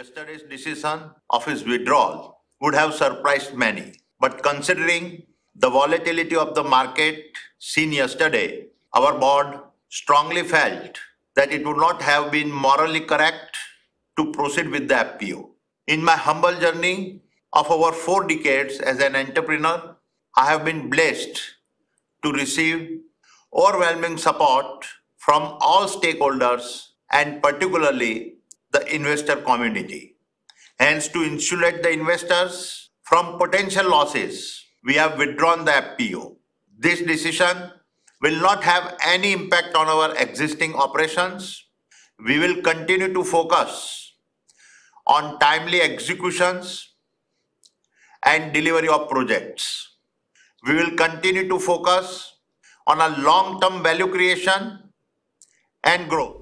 Yesterday's decision of his withdrawal would have surprised many. But considering the volatility of the market seen yesterday, our board strongly felt that it would not have been morally correct to proceed with the FPO. In my humble journey of over four decades as an entrepreneur, I have been blessed to receive overwhelming support from all stakeholders and particularly the investor community. Hence, to insulate the investors from potential losses, we have withdrawn the FPO. This decision will not have any impact on our existing operations. We will continue to focus on timely executions and delivery of projects. We will continue to focus on a long-term value creation and growth.